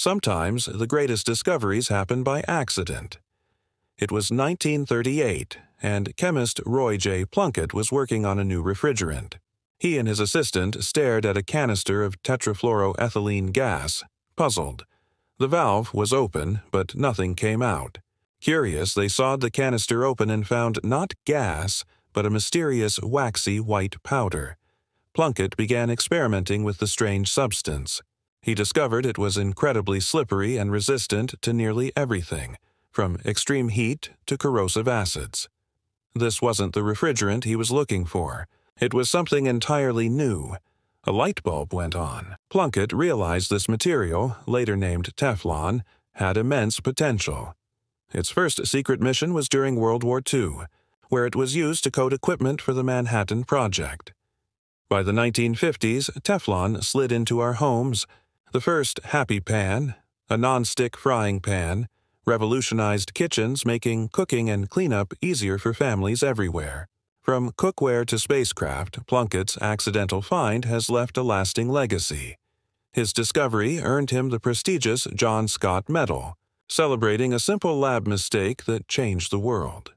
Sometimes the greatest discoveries happen by accident. It was 1938, and chemist Roy J. Plunkett was working on a new refrigerant. He and his assistant stared at a canister of tetrafluoroethylene gas, puzzled. The valve was open, but nothing came out. Curious, they sawed the canister open and found not gas, but a mysterious waxy white powder. Plunkett began experimenting with the strange substance. He discovered it was incredibly slippery and resistant to nearly everything, from extreme heat to corrosive acids. This wasn't the refrigerant he was looking for. It was something entirely new. A light bulb went on. Plunkett realized this material, later named Teflon, had immense potential. Its first secret mission was during World War II, where it was used to coat equipment for the Manhattan Project. By the 1950s, Teflon slid into our homes. The first Happy Pan, a non-stick frying pan, revolutionized kitchens, making cooking and cleanup easier for families everywhere. From cookware to spacecraft, Plunkett's accidental find has left a lasting legacy. His discovery earned him the prestigious John Scott Medal, celebrating a simple lab mistake that changed the world.